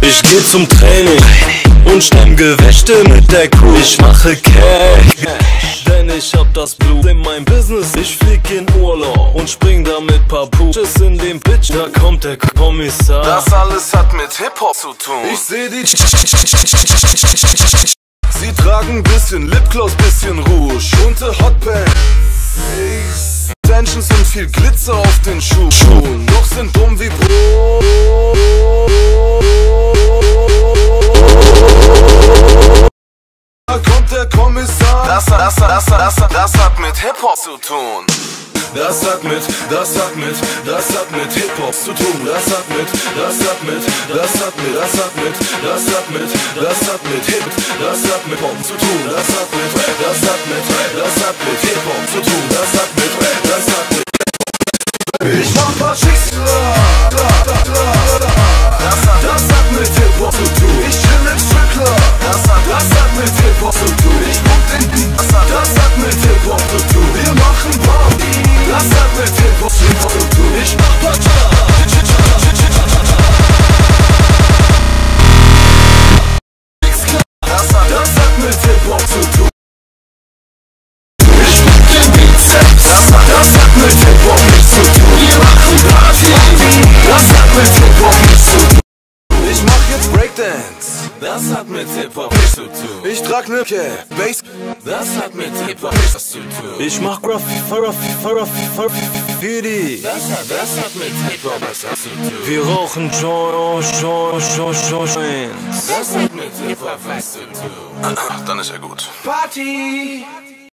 Ich geh zum Training und stemm Gewächte mit der Crew. Ich mache Cash, denn ich hab das Blut in meinem Business. Ich flieg in Urlaub und spring da mit paar Pooches in dem Bitch. Da kommt der Kommissar. Das alles hat mit Hip-Hop zu tun. Ich seh die Sie tragen bisschen Lipgloss, bisschen Rouge, bunte Hotpants. Extensions und viel Glitzer auf den Schuhen. Doch sind dumm wie Brot. Da kommt der Kommissar. Das, das, das, das, das hat mit Hip-Hop zu tun. Das hat mit, das hat mit, das hat mit Hip-Hop zu tun. Das hat mit, das hat mit, das hat mit, das hat mit, das hat mit, das hat mit Hip, das hat mit Hop zu tun. Das hat mit, das hat mit, das hat mit Hip-Hop zu tun. Mit Hip-Hop zu tun. Ich mach jetzt Breakdance. Das hat mit Hip-Hop nichts zu tun. Ich trag ne Cap, Bass. Das hat mit Hip-Hop nichts zu tun. Ich mach Graffiti, Graffiti, Graffiti, Graffiti. Das hat, das hat mit Hip-Hop was zu tun. Wir rauchen Joint, Joint, Joint, Joint. Das hat mit Hip-Hop was zu tun. Dann ist ja gut. Party!